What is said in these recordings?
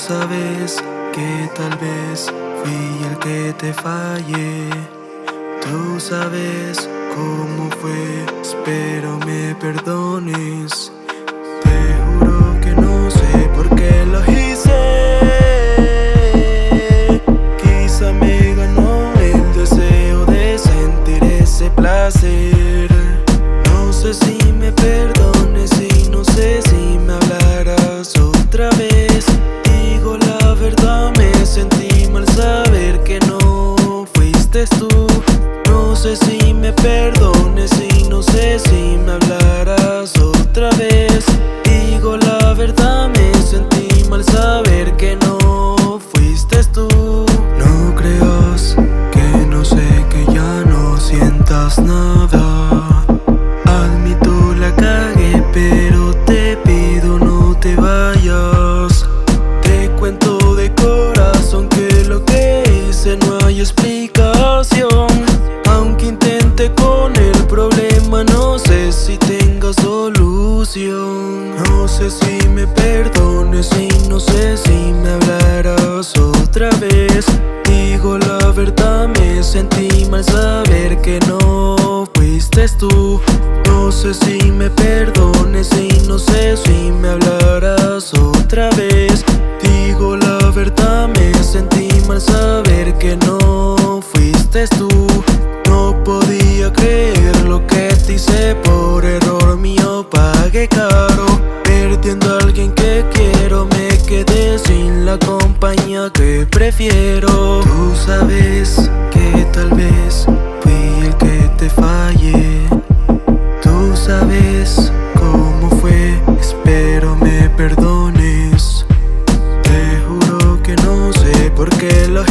sabes que tal vez fui el que te fallé. Tú sabes cómo fue, espero me perdones. Te juro que no sé por qué lo hice. Quizá me ganó el deseo de sentir ese placer. Si me perdones y no sé si me hablarás otra vez. Digo la verdad, me sentí mal saber que no fuiste tú. No creas que no sé que ya no sientas nada. Admito la cagué, pero te pido no te vayas. Te cuento de corazón que lo que hice no hay explicación. Me sentí mal saber que no fuiste tú. No sé si me perdones y no sé si me hablarás otra vez. Digo la verdad, me sentí mal saber que no fuiste tú. No podía creer lo que te hice por error mío, pagué caro. Perdiendo a alguien que quiero, me quedé sin la compañía que prefiero. Qué lo.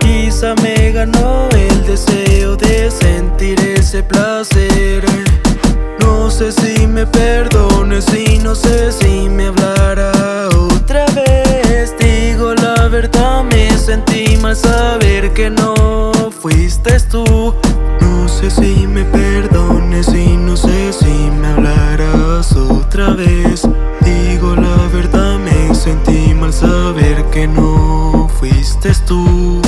Quizá me ganó el deseo de sentir ese placer. No sé si me perdones y no sé si me hablará otra vez. Digo la verdad, me sentí mal saber que no fuiste tú. No sé si me perdones y no sé que no fuiste tú.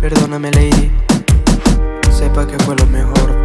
Perdóname, Lady. Sepa que fue lo mejor,